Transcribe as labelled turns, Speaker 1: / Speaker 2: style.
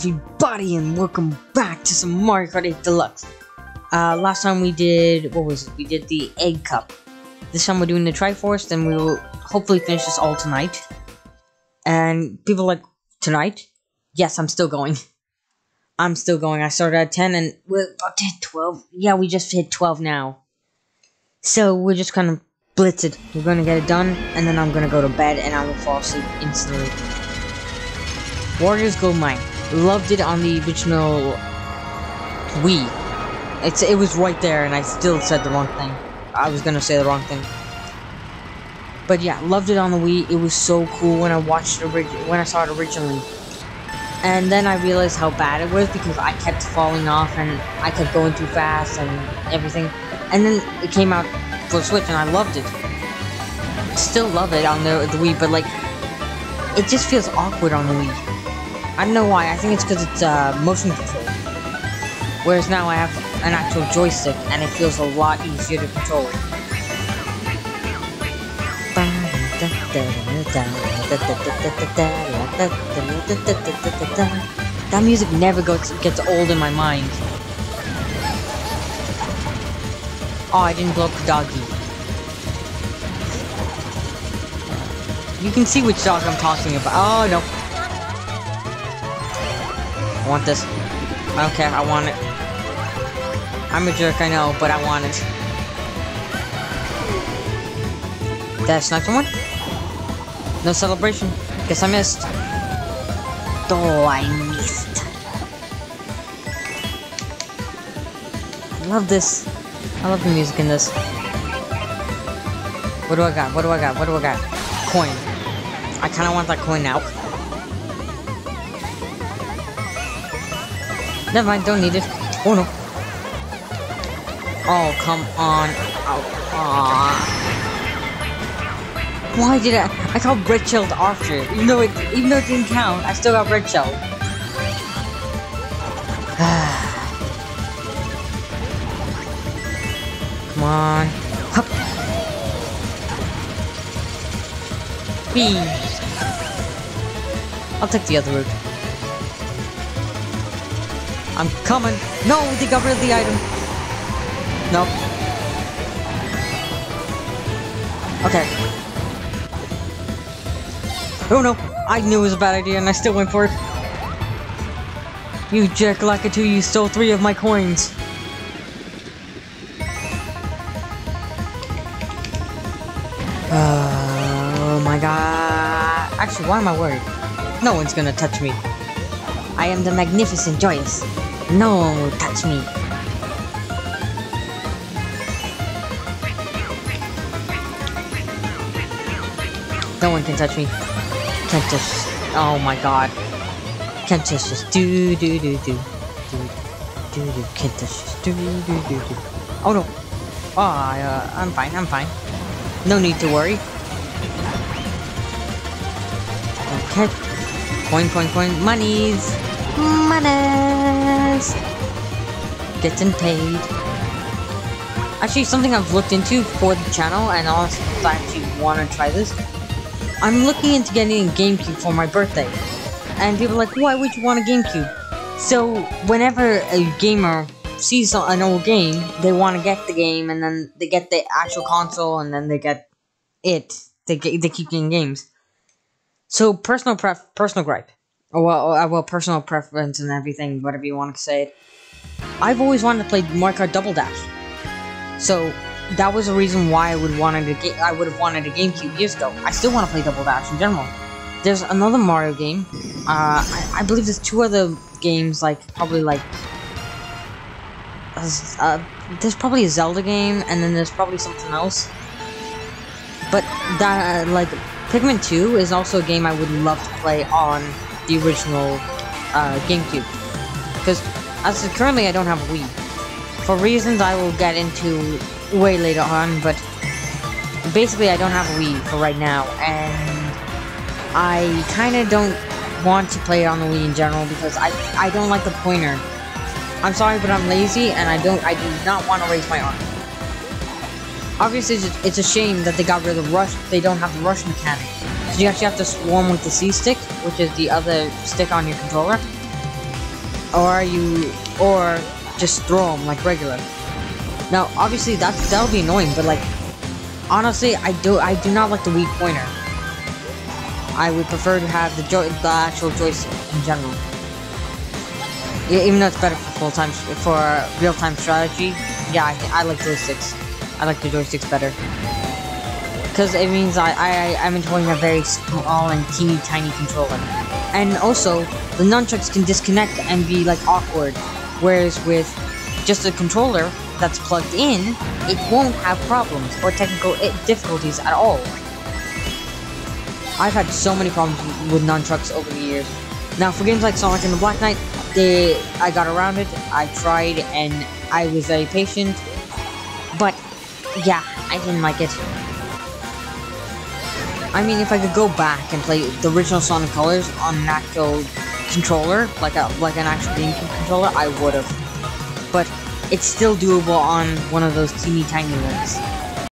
Speaker 1: Everybody and welcome back to some Mario Kart 8 Deluxe. Uh, last time we did, what was it? We did the Egg Cup. This time we're doing the Triforce, and we will hopefully finish this all tonight. And people like, tonight? Yes, I'm still going. I'm still going. I started at 10 and we're about to hit 12. Yeah, we just hit 12 now. So we're just kind of blitzed. We're gonna get it done, and then I'm gonna go to bed and I will fall asleep instantly. Wario's Gold Mine. Loved it on the original Wii. It's it was right there, and I still said the wrong thing. I was gonna say the wrong thing. But yeah, loved it on the Wii. It was so cool when I watched it when I saw it originally. And then I realized how bad it was because I kept falling off and I kept going too fast and everything. And then it came out for Switch and I loved it. Still love it on the, the Wii, but like, it just feels awkward on the Wii. I don't know why. I think it's because it's uh, motion control. Whereas now I have an actual joystick, and it feels a lot easier to control. That music never gets, gets old in my mind. Oh, I didn't blow up the doggy. You can see which dog I'm talking about. Oh, no. I want this. I don't care, I want it. I'm a jerk, I know, but I want it. Did I snipe someone? No celebration. Guess I missed. Oh, I missed. I love this. I love the music in this. What do I got? What do I got? What do I got? Coin. I kind of want that coin now. Never mind, don't need it. Oh no. Oh, come on. Oh, aw. Why did I? I got red shelled after. Even though it, even though it didn't count, I still got red shelled. come on. Hup. Whee. I'll take the other route. I'm coming. No, they got rid of the item. No. Okay. Oh no, I knew it was a bad idea and I still went for it. You jerk Lakitu, you stole three of my coins. Oh my god. Actually, why am I worried? No one's gonna touch me. I am the magnificent Joyous. No touch me. No one can touch me. Can't just. Oh my god. Can't just just do do do do do do do. Can't just do do do do. Oh no. Oh, I, uh, I'm fine. I'm fine. No need to worry. Okay. Coin, coin, coin. Monies. Monies. Getting paid. Actually, something I've looked into for the channel, and I actually want to try this. I'm looking into getting a GameCube for my birthday. And people are like, why would you want a GameCube? So, whenever a gamer sees an old game, they want to get the game, and then they get the actual console, and then they get it. They get, they keep getting games. So, personal pref personal gripe. Well, uh, well, personal preference and everything, whatever you want to say. I've always wanted to play Mario Kart Double Dash. So, that was a reason why I would wanted to get I would have wanted a GameCube years ago. I still want to play Double Dash in general. There's another Mario game. Uh, I, I believe there's two other games, like probably like. Uh, there's probably a Zelda game, and then there's probably something else. But that uh, like Pikmin 2 is also a game I would love to play on the original uh, GameCube. Because as of currently I don't have a Wii. For reasons I will get into way later on, but basically I don't have a Wii for right now, and I kind of don't want to play it on the Wii in general because I I don't like the pointer. I'm sorry, but I'm lazy, and I don't I do not want to raise my arm. Obviously, it's a shame that they got rid of the rush. They don't have the rush mechanic, you actually have to swarm with the C stick, which is the other stick on your controller. or you, or just throw them like regular. Now, obviously, that that'll be annoying, but like, honestly, I do I do not like the Wii pointer. I would prefer to have the joy the actual joystick in general. Yeah, even though it's better for full time for real time strategy. Yeah, I, I like joysticks. I like the joysticks better because it means I, I I'm enjoying a very small and teeny tiny controller. And also, the nunchucks can disconnect and be like awkward, whereas with just a controller that's plugged in, it won't have problems or technical difficulties at all. I've had so many problems with nunchucks over the years. Now, for games like Sonic and the Black Knight, they I got around it, I tried, and I was very patient. But yeah, I didn't like it. I mean, if I could go back and play the original Sonic Colors on an actual controller, like a like an actual GameCube controller, I would have. But it's still doable on one of those teeny tiny ones.